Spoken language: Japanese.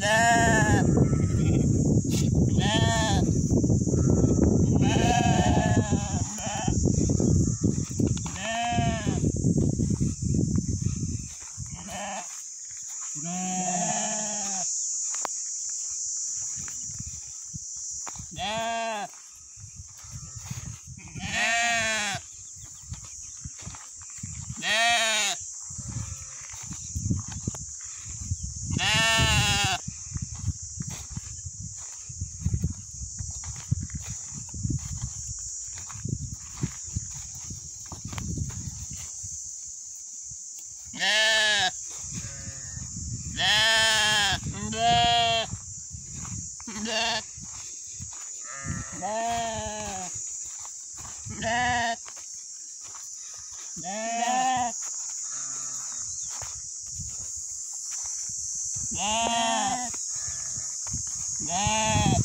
Yeah. Yeah. Yeah.